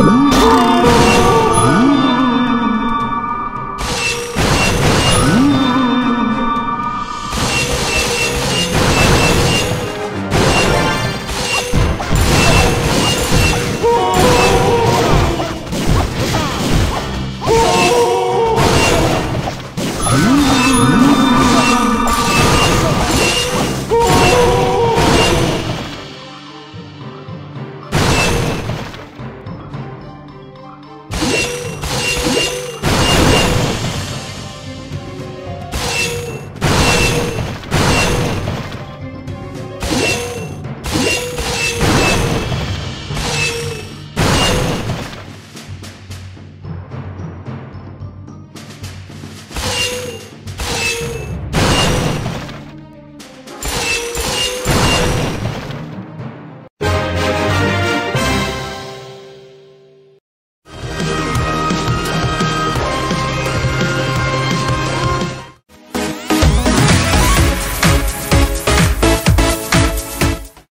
Hello?